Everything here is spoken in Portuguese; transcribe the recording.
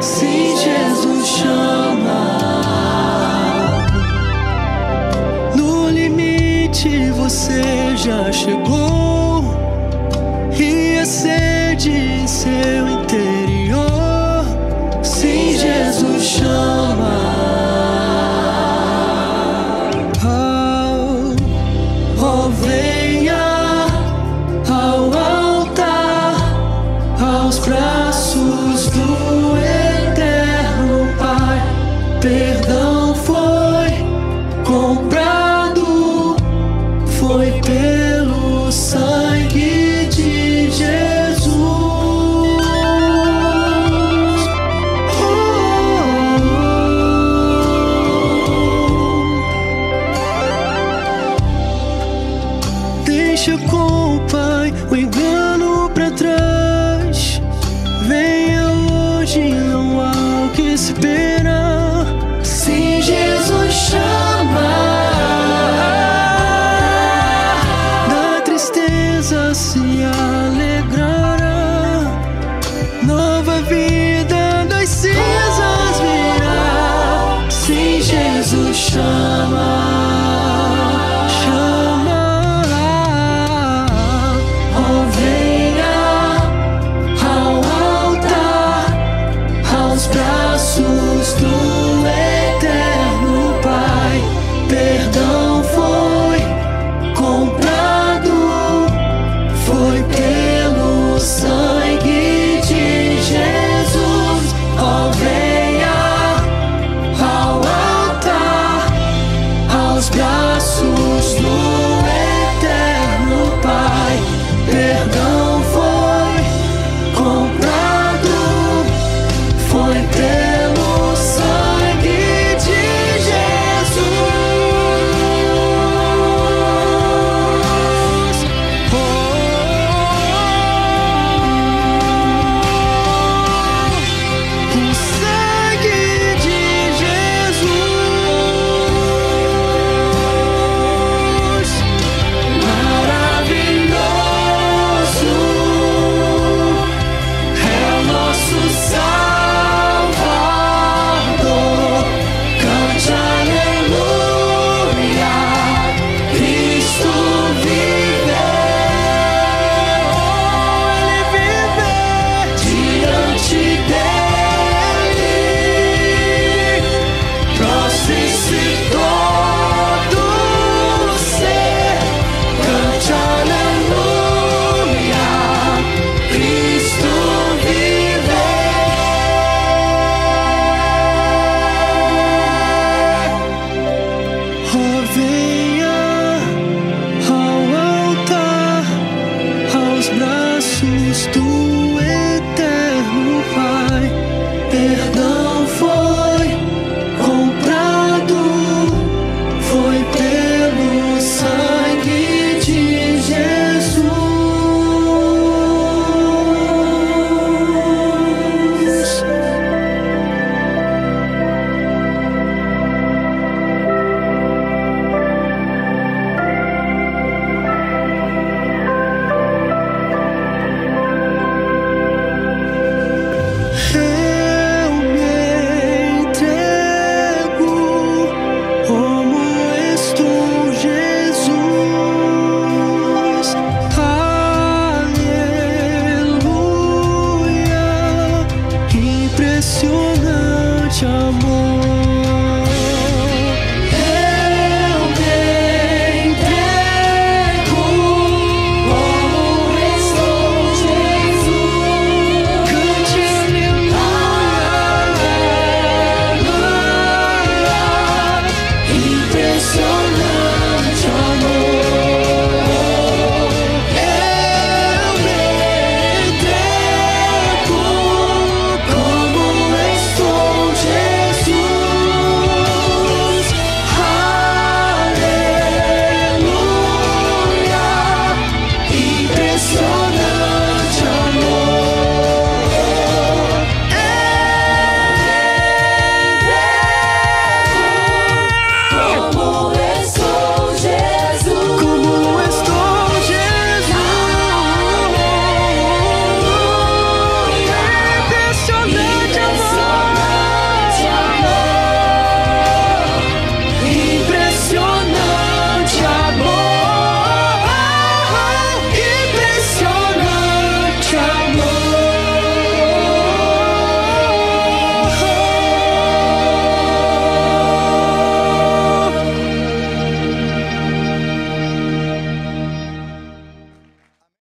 se Jesus chama. No limite você já chegou e a sede em seu encontro. deixa com o Pai o engano pra trás. Venha hoje, não há o que esperar. Jesus. chamou.